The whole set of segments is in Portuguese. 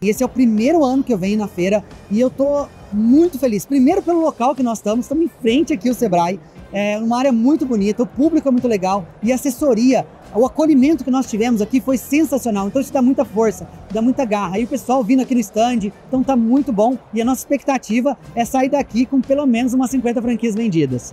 E esse é o primeiro ano que eu venho na feira e eu tô muito feliz. Primeiro pelo local que nós estamos, estamos em frente aqui ao Sebrae, é uma área muito bonita, o público é muito legal e a assessoria, o acolhimento que nós tivemos aqui foi sensacional. Então isso dá muita força, dá muita garra. E o pessoal vindo aqui no stand, então tá muito bom. E a nossa expectativa é sair daqui com pelo menos umas 50 franquias vendidas.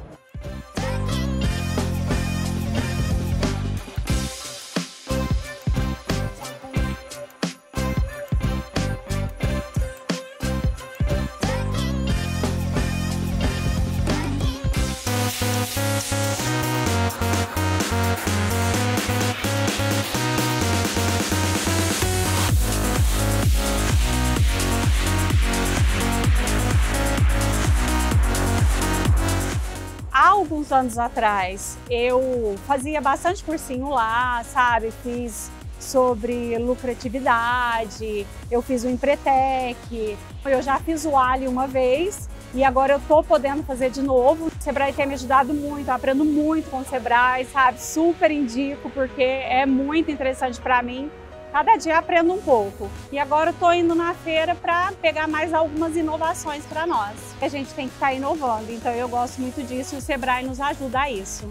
Alguns anos atrás eu fazia bastante cursinho lá, sabe? Fiz sobre lucratividade, eu fiz o Empretec, eu já fiz o Ali uma vez e agora eu tô podendo fazer de novo. O Sebrae tem me ajudado muito, eu aprendo muito com o Sebrae, sabe? Super indico porque é muito interessante para mim. Cada dia aprendo um pouco. E agora eu estou indo na feira para pegar mais algumas inovações para nós. A gente tem que estar tá inovando, então eu gosto muito disso e o Sebrae nos ajuda a isso.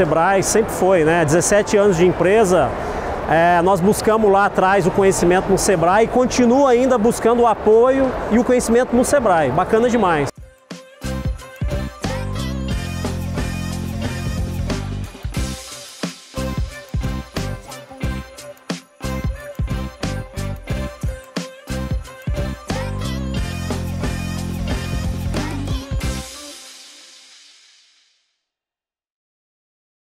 Sebrae sempre foi, né? 17 anos de empresa, é, nós buscamos lá atrás o conhecimento no Sebrae e continua ainda buscando o apoio e o conhecimento no Sebrae. Bacana demais.